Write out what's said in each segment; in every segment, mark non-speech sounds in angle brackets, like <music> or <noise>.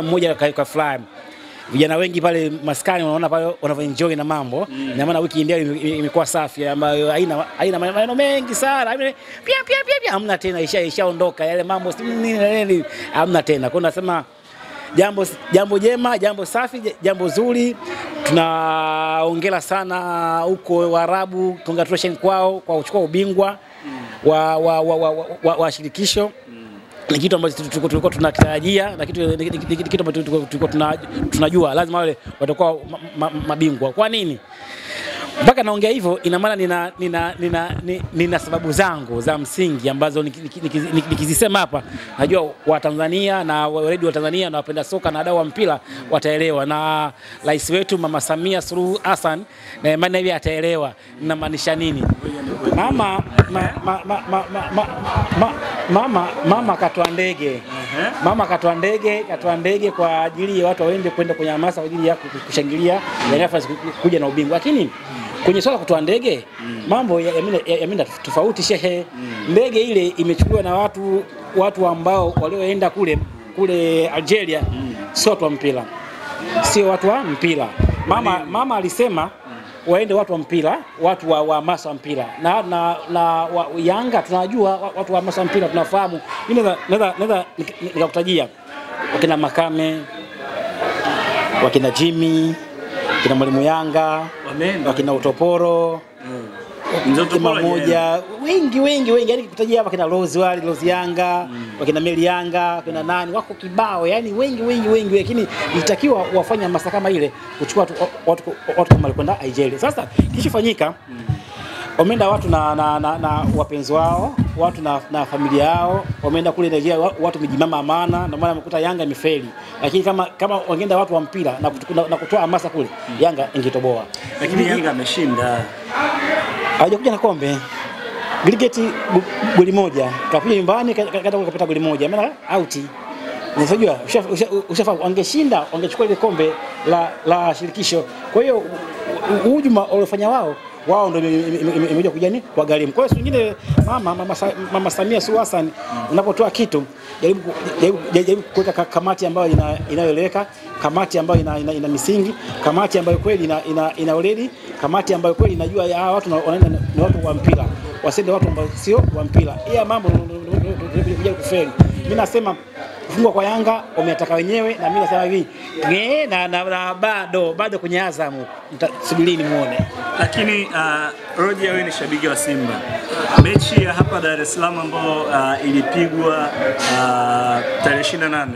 mmoja kaweka fly. Vijana wengi pale maskani wanaona pale wanavyoenjoy na mambo. Mm. na maana wiki ndio imekuwa safi ambayo haina haina maneno mengi sana. Pia pia pia pia. Hamna tena isha ishaondoka. Yale mambo nini na nini hamna tena. Kwa nasema jambo jambo jema jambo safi jambo zuri. Tunaongela sana huko Waarabu. Congratulations kwao kwa kuchukua ubingwa wa wa wa, wa, wa, wa, wa shirikisho ni kitu ambacho tulikuwa tunakitarajia na kitu ambacho tulikuwa tunajua lazima wale watakuwa ma- ma- mabingwa. Kwa nini? Mpaka naongea hivyo, ina maana nina, nina, nina, nina, nina sababu zangu za msingi ambazo niki- niki- niki- niki- nikizisema hapa najua Watanzania na waredi wa Tanzania na wapenda soka na wadau wa mpira wataelewa, na rais wetu Mama Samia Suluhu Hassan na imani hivi ataelewa ninamaanisha nini. Mama ma, ma, ma, ma, ma, ma, ma, mama mama katoa ndege. Mama katoa ndege katoa ndege kwa ajili ya watu waende kwenda kwenye hamasa kwa ajili ya kushangilia ya kuja na ubingwa, lakini kwenye swala la kutoa ndege mambo yameenda ya, yameenda tofauti shehe. Ndege ile imechukuliwa na watu watu ambao walioenda kule kule Algeria, sio watu wa mpira, sio watu wa mpira. Mama, mama alisema waende watu wa mpira, watu wa wa hamasa wa mpira. Na, na, na wa, Yanga tunajua watu wa hamasa wa mpira tunafahamu. Mimi naweza nikakutajia. Wakina Makame, wakina Jimmy, wakina Mwalimu Yanga, wakina Utoporo Utopolo moja. wengi wengi wengi, yani kutajia hapa kina Rose wali Rose Yanga mm. wakina Meli Yanga wakina nani wako kibao, yani wengi wengi wengi, lakini itakiwa wafanye hamasa kama ile kuchukua watu, watu, watu kama walikwenda Nigeria. Sasa kilichofanyika wameenda watu na, na, na, na wapenzi wao watu na, na familia yao wameenda kule Nigeria, wa- watu mjimama amana, na maana amekuta Yanga imefeli, lakini kama kama wangeenda watu wa mpira na, kutu- na, na kutoa hamasa kule, Yanga ingetoboa. Lakini Yanga ameshinda. Hawajakuja na kombe. Grigeti goli moja. Kakuja nyumbani ka- ka- kata kapata goli moja. Maana auti unajua ushafa usha, usha wangeshinda wangechukua ile kombe la, la shirikisho. Kwa hiyo hujuma waliofanya wao wao ndio imekuja kuja ni kwa gharimu. Kwa hiyo wengine mama, mama, mama Samia Suluhu Hassan unapotoa kitu jaribu jaribu- jaribu kuweka kamati ambayo ina- inayoeleweka, kamati ambayo ina, ina, ina misingi, kamati ambayo kweli ina, ina, ina kamati ambayo kweli inajua ya watu na- wanaenda ni- watu wa mpira, wasende watu ambao sio wa mpira. Iya mambo kuja kufeli. Mimi nasema kufungwa kwa Yanga wametaka wenyewe, na mimi nasema hivi nge, na, na, na bado bado kwenye Azamu subirini muone. Lakini uh, Roger, wewe ni shabiki wa Simba. Mechi ya hapa Dar es Salaam ambayo uh, ilipigwa uh, tarehe 28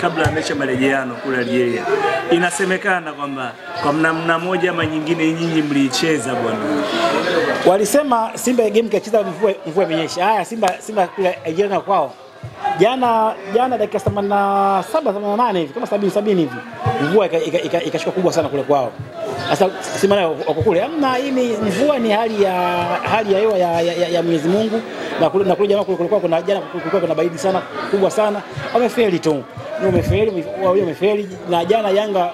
kabla ya mechi ya marejeano kule Algeria, inasemekana kwamba kwa namna moja ama nyingine nyinyi mliicheza bwana. Walisema Simba game kacheza mvua mvua imenyesha. Haya Simba Simba kule Algeria na kwao. Jana jana dakika 87 88 hivi kama 70 70 hivi. Mvua ikashuka ika, ika, ikashuka kubwa sana kule kwao. Sasa Simba nayo wako kule. Amna hii ni mvua ni hali ya hali ya hewa ya, ya, ya, ya Mwenyezi Mungu na kule na kule jamaa kule kulikuwa kuna jana kulikuwa kuna baridi sana kubwa sana. Wamefeli tu. Wamefeli wao wamefeli na jana Yanga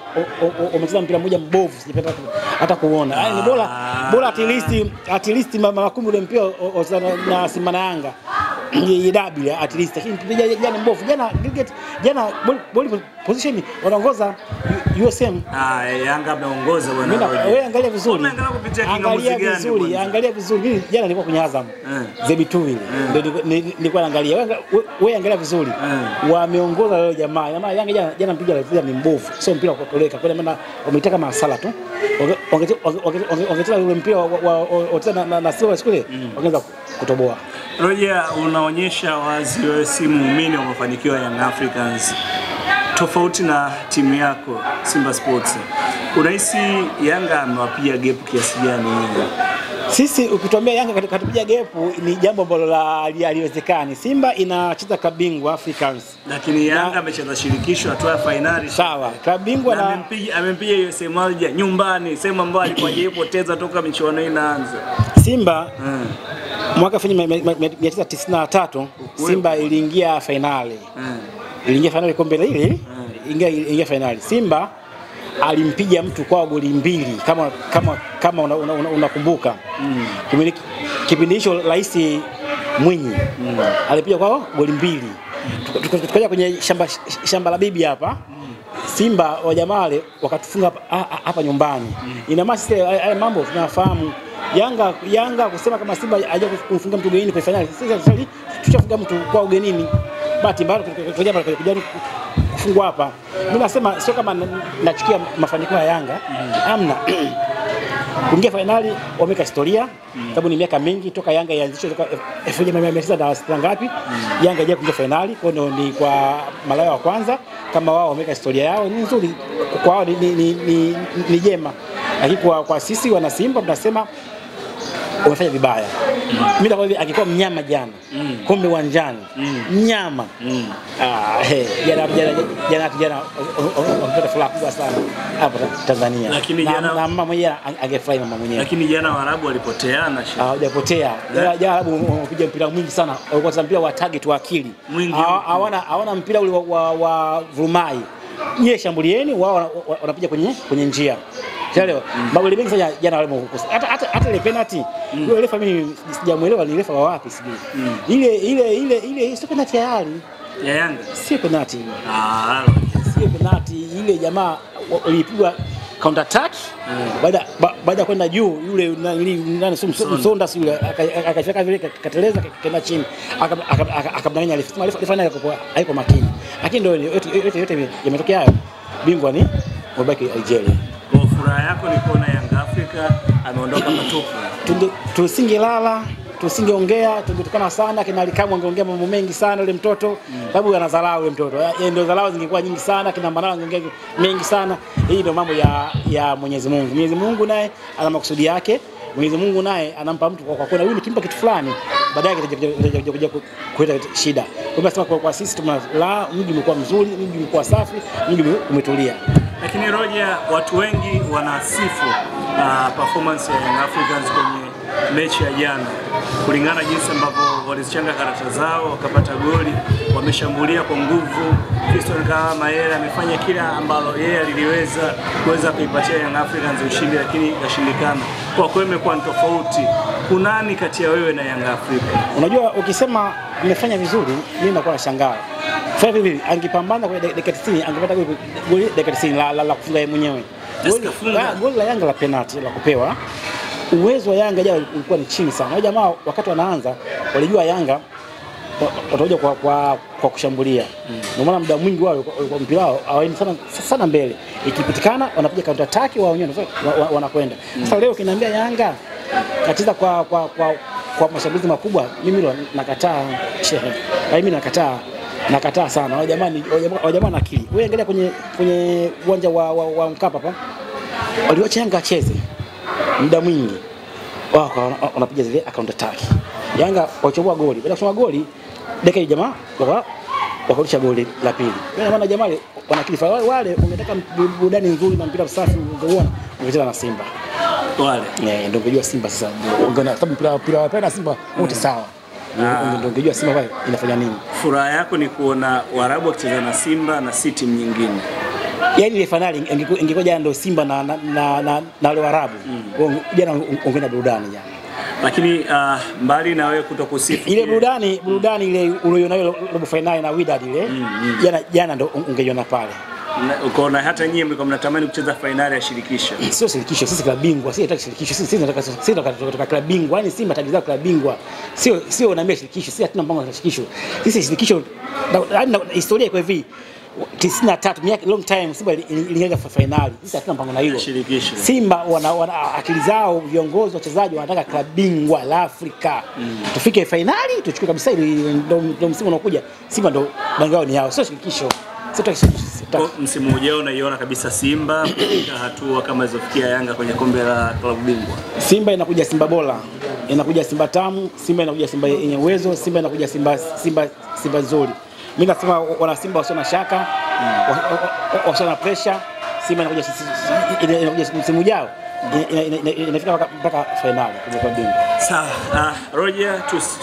wamecheza mpira mmoja mbovu sijapata hata kuona. Yaani ni bora bora at least at least mama kumi ule mpira na Simba na Yanga Ye- dabi at least, lakini jana- jana mbovu jana cricket jana ball position wanaongoza USM. Ah, Yanga ameongoza bwana wewe angalia vizuri, angalia vizuri, angalia vizuri. Mimi jana nilikuwa kwenye Azam Eh. Zebi tu ile ndio nilikuwa- naangalia. Wewe anga- we- Wewe angalia vizuri, wameongoza leo jamaa. Jamaa Yanga jana jana mpiga lazima ni mbovu, sio mpira wa kutoleka. Kwa maana wameitaka masala tu, Wangetaka wange- wange- wange- wangecheza ule mpira wa- na- Silver siku ile wangeweza kutoboa. Roger, unaonyesha wazi wewe si muumini wa mafanikio ya Young Africans tofauti na timu yako Simba Sports. Unahisi Yanga amewapiga gap kiasi gani? Sisi ukituambia Yanga katu- katupiga gepu ni jambo ambalo la- haliwezekani. Simba inacheza kabingwa Africans, Lakini Yanga amecheza shirikisho hatua ya fainali sawa, kabingwa na amempiga amempiga USM Alger nyumbani, sehemu ambayo alikuwa hajaipoteza toka michuano hii inaanza. Simba Mm. mwaka 1993 Simba iliingia fainali, Mm. iliingia fainali kombe lile, ingia ingia fainali. Simba alimpiga mtu kwa goli mbili kama kama kama unakumbuka una, una, una Kipindi- kipindi hicho rais Mwinyi mm. alipiga kwao goli mbili tuka- tukaja kwenye shamba shamba la bibi hapa Simba wa Jamale wale wakatufunga hapa- nyumbani mm. Ina maana sisi haya mambo tunafahamu. Yanga Yanga kusema kama Simba haja kumfunga mtu ugenini kwenye finali. Sisi tushafunga mtu kwa ugenini. Bahati mbaya kufungwa hapa. Mimi nasema sio kama nachukia mafanikio ya Yanga. Amna. <clears throat> kuingia fainali wameka historia sababu ni miaka mingi toka Yanga ianzishwe toka elfu moja mia tisa na sitini na ngapi Yanga haija kuingia fainali. Kwa ni kwa malaya wa kwanza, kama wao wameka historia yao ni nzuri kwa wao ni, ni, ni, ni, ni jema, lakini kwa, kwa sisi wana Simba tunasema wamefanya vibaya. Mimi nakwambia akikuwa mnyama jana kumbe uwanjani. Mnyama. Ah, he, jana jana jana jana wamepata furaha kubwa sana hapa Tanzania, Lakini Na- jana- na mama mwenyewe angefurahi mama mwenyewe. Lakini jana Waarabu walipoteana shi- hawajapotea. Jana Waarabu wamepiga mpira mwingi sana, walikuwa mpira wa target wa akili, hawana hawana mpira ule wa, wa, wa vurumai. Nyie shambulieni, wao wana- wanapiga kwenye kwenye njia Shaelewa? Magoli mengi jana wale mkukosa. Hata hata hata ile penalty. Yule refa mimi sijamuelewa ni refa wa wapi sijui. Ile ile ile ile sio penalty ya hali. ya Yanga. Sio penalty. Ah, Sio penalty ile jamaa wa- walipigwa counter attack baada baada ya kwenda juu yule nani msonda si yule aka- akafika vile kateleza kenda chini Aka- aka- aka- akamdanganya alifu naye haiko makini lakini ndio yote yote yote yametokea hayo bingwa ni wabaki Algeria furaha yako ni kuona Young Afrika ameondoka matupu. Tusingelala tusingeongea tungetukana sana kina Alikamwe angeongea mambo mengi sana yule mtoto. Mm. sababu anadharau yule mtoto. Yeye ndio dharau zingekuwa nyingi sana kina Manara angeongea mengi sana. Hii ndio mambo ya ya Mwenyezi Mungu. Mwenyezi Mungu naye ana makusudi yake. Mwenyezi Mungu naye anampa mtu kwa kuona huyu nikimpa kitu fulani baadaye kitakuja kitakuja- kuja kuleta shida. Kwa sababu nasema kwa, kwa sisi tumela mji umekuwa mzuri mji umekuwa safi mji umetulia Lakini Roger, watu wengi wanasifu uh, performance ya Young Africans kwenye mechi ya jana, kulingana jinsi ambavyo walizichanga karata zao wakapata goli, wameshambulia kwa nguvu. Fiston kama Mayele amefanya kila ambalo yeye aliliweza kuweza kuipatia Young Africans ushindi, lakini ikashindikana. Kwa kweli imekuwa ni tofauti. Kunani kati ya wewe na Young Africa? Unajua, ukisema amefanya vizuri, mimi nakuwa nashangaa. Fanya hivi Angepambana kwa dakika 90 angepata goli dakika 90 la, la, la kufunga yeye mwenyewe. Goli la, goli la Yanga la penalti la kupewa. Uwezo wa Yanga jana ulikuwa ni chini sana. Jamaa wakati wanaanza walijua Yanga wa- watakuja kwa, kwa, kwa kushambulia. Ndio maana muda mwingi wao kwa mpira wao hawaendi sana sana mbele. Ikipitikana wanapiga counter attack wao wenyewe wa- mm. wanakwenda. Sasa leo kinaambia Yanga katiza kwa kwa kwa, kwa mashambulizi makubwa, mimi nakataa shehe. Yaani mimi nakataa nakataa sana. Wao jamani, wao jamani akili. Wewe angalia kwenye kwenye uwanja wa, wa, wa Mkapa hapa. Waliwacha Yanga acheze muda mwingi wao wanapiga zile account attack. Yanga wachukua goli. Ya kuchomoa goli, dakika hii jamaa waka wakarusha goli la pili. Kwa maana jamaa wana akili fa- wale, wale ungetaka burudani nzuri na mpira safi ungeona ungecheza na Simba. Wale Eh, ndio ungejua Simba sasa. Ungeona sababu mpira mpira wa Simba wote sawa. Ndio- Ndio ungejua Simba pale inafanya nini. furaha yako ni kuona Waarabu wakicheza na Simba na si timu nyingine. Yaani ile fainali ingekuwa jana ndio Simba na na na, na, na wale Waarabu. Kwa hiyo Jana ungeenda burudani jana. Lakini uh, mbali na wewe kutokusifu ile burudani burudani ile uliyonayo robo fainali na Wydad ile jana jana ndo ungeiona pale. Na- ukaona hata nyinyi mlikuwa mnatamani kucheza fainali ya shirikisho. <clears throat> Sio shirikisho, sisi klabu bingwa, sisi hataki shirikisho, sisi tunataka sisi tunataka klabu bingwa, yani Simba tagizao klabu bingwa. Sio sio unaambia shirikisho, sisi hatuna mpango na shirikisho. Sisi shirikisho yaani historia iko hivi 93 miaka long time Simba ili- ili- iliingia finali. Sisi hatuna mpango na hilo. Shirikisho. Simba wana, wana akili zao, viongozi, wachezaji wanataka klabu bingwa la Afrika. Tufike fainali tuchukue kabisa, ili ndo msimu unaokuja. Simba ndo bangao ni yao, sio shirikisho. Msimu ujao unaiona kabisa Simba katika hatua kama ilizofikia Yanga kwenye kombe la klabu bingwa. Simba inakuja Simba bora, inakuja Simba tamu, Simba inakuja Simba yenye uwezo, Simba inakuja Simba Simba Simba nzuri. Mimi nasema wana Simba wasio na shaka, wa- wasio na pressure. Simba inakuja inakuja msimu ujao ina- ina- ina- inafika mpaka- fainali kwenye klabu bingwa. Sawa, uh, Roger,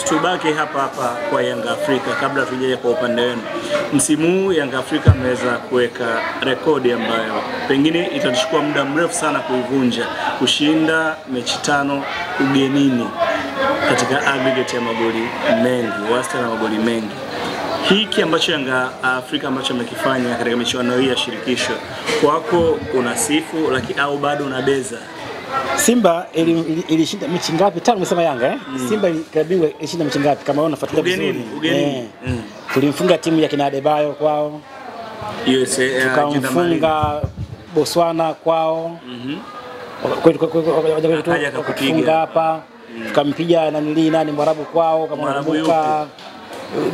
tubaki hapa hapa kwa Yanga Afrika kabla tujaje kwa upande wenu. Msimu huu Yanga Afrika ameweza kuweka rekodi ambayo pengine itachukua muda mrefu sana kuivunja, kushinda mechi tano ugenini katika aggregate ya magoli mengi, wastani wa magoli mengi. hiki ambacho Yanga Afrika ambacho amekifanya katika michuano hii ya shirikisho kwako unasifu lakini au bado unabeza? Simba ili- ili- mechi ngapi? Tano umesema Yanga eh? Mm. Simba klabu bingwa ilishinda mechi ngapi kama wewe unafuatilia Ugenini, vizuri? ugenini. Eh. Mm tulimfunga timu ya kina Adebayo kwao. USA, uh, tukamfunga Botswana kwao. Mm hapa. Mm. tukampiga nanili nani Mwarabu kwao kama nakumbuka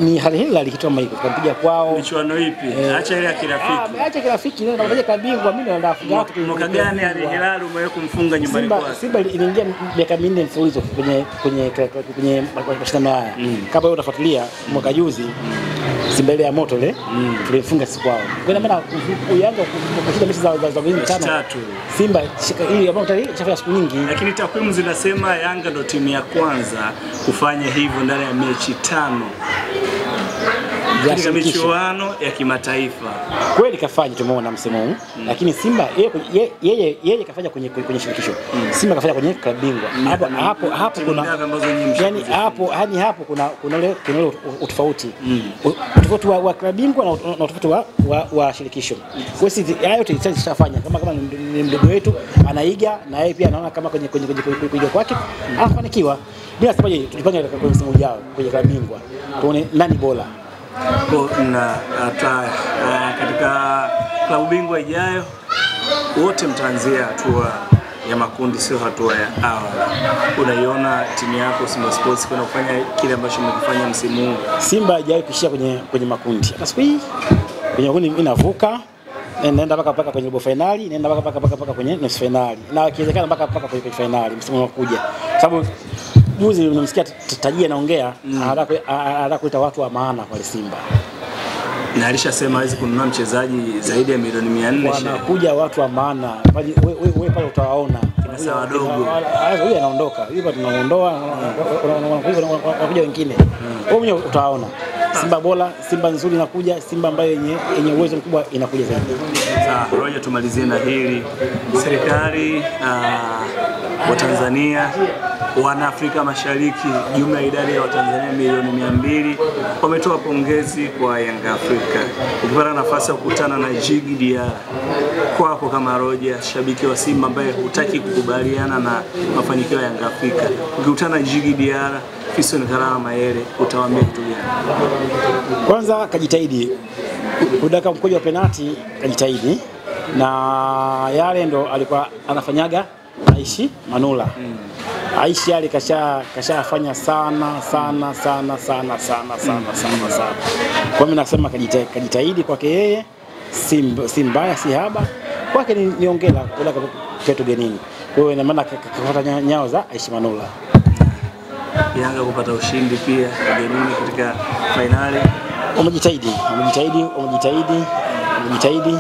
ni hali hili alikitoa kama hiko, tukampiga kwao. Michuano ipi? Acha ile ya kirafiki. Ah, acha kirafiki leo nakuja kabingwa bingwa mimi naenda Afrika watu Mwaka gani Al Hilal umewahi kumfunga nyumbani Simba. Simba iliingia miaka minne mfululizo kwenye kwenye kwenye mashindano haya. Kama wewe unafuatilia mwaka juzi Simba ile ya moto ile mm. tulimfunga siku kwao. Kwa hiyo maana Yanga kushinda mechi za za za tano. Simba hii ambayo tayari chafanya siku nyingi. Lakini takwimu zinasema Yanga ndio timu ya kwanza kufanya hivyo ndani ya mechi tano katika michuano ya kimataifa. Kweli kafanya tumeona msimu huu. mm. Lakini Simba yeye ye- yeye yeye kafanya kwenye kwenye shirikisho. mm. Simba kafanya kwenye klabu bingwa. mm. Hapo hapo hapo kuna yani hapo hani hapo kuna kuna ile kuna ile utofauti mm. utofauti wa, wa klabu bingwa na na utofauti wa, wa, wa shirikisho. Kwa hiyo hayo yote sisi kama kama ni mdogo wetu anaiga na yeye pia anaona kama kwenye kwenye kwenye kwenye kuiga kwake anafanikiwa. Bila sababu tujipange kwenye msimu ujao kwenye klabu bingwa tuone nani bora. Na hata ah, katika klabu bingwa ijayo wote mtaanzia hatua ya makundi, sio hatua ya awali. Unaiona timu yako Simba Sports kwenda kufanya kile ambacho mmekifanya msimu huu? Simba haijawahi kuishia kwenye kwenye makundi. Hata siku hii kwenye makundi inavuka naenda mpaka mpaka kwenye robo finali, inaenda mpaka mpaka mpaka mpaka kwenye nusu finali. Na ikiwezekana mpaka mpaka kwenye finali msimu unaokuja. Sababu juzi nimemsikia tajia anaongea, anataka anataka kuita watu wa maana pale Simba. Na alishasema hawezi kununua mchezaji zaidi ya milioni 400. Wanakuja watu wa maana. Wewe we, we, pale utawaona. Sasa wadogo. Sasa huyu anaondoka. Huyu hapa tunaondoa, wanakuja wengine. Wewe mwenyewe utawaona. Simba bora, Simba nzuri inakuja, Simba ambayo yenye yenye uwezo mkubwa inakuja zaidi. Sawa, Roja, tumalizie na hili. Serikali uh, wa Tanzania wana Afrika Mashariki, jumla idadi ya Watanzania milioni mia mbili wametoa pongezi kwa Yanga Afrika. Ukipata nafasi ya kukutana na Jigi Diarra, kwako kama Roja, shabiki wa Simba ambaye hutaki kukubaliana na mafanikio ya Yanga Afrika, ukikutana na Jigi Diarra, Fiston Kalala Mayele, utawaambia kitu gani? Kwanza kajitahidi kudaka mkoja wa penati, kajitahidi na yale ndo alikuwa anafanyaga Aishi Manula. mm. Aishi yale kasha kashafanya sana sana sana sana sana sana sana sana. Kwa mimi nasema kajitahidi, kajita kwake yeye si mbaya si haba kwake ni, ni ongela kitu kwetu genini. Kwa hiyo ina maana kafuata nyao za Aishi Manula. Yanga kupata ushindi pia ugenini katika fainali. wamejitahidi, wamejitahidi, wamejitahidi, wamejitahidi,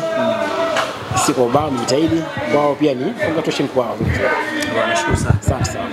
sisi kwa ubao ni amejitahidi, wao pia ni congratulations kwao. Nashukuru sana. Asante sana.